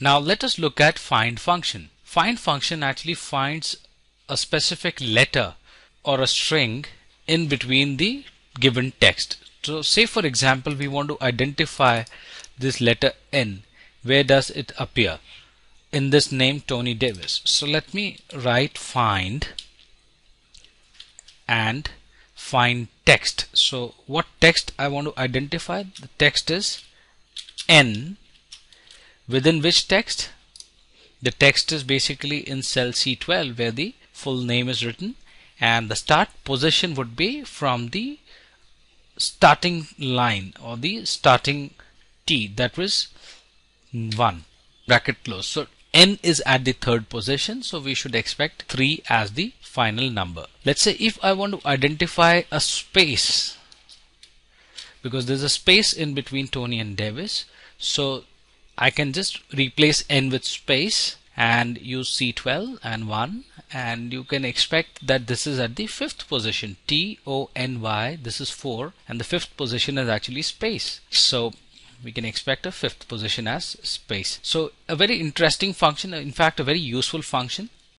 Now let us look at find function. Find function actually finds a specific letter or a string in between the given text. So say for example we want to identify this letter N. Where does it appear? In this name Tony Davis. So let me write find and find text. So what text I want to identify? The text is N within which text? The text is basically in cell C12 where the full name is written and the start position would be from the starting line or the starting T that was 1 bracket close. So n is at the third position so we should expect 3 as the final number. Let's say if I want to identify a space because there's a space in between Tony and Davis so I can just replace n with space and use C12 and 1 and you can expect that this is at the fifth position. T O N Y this is 4 and the fifth position is actually space. So we can expect a fifth position as space. So a very interesting function in fact a very useful function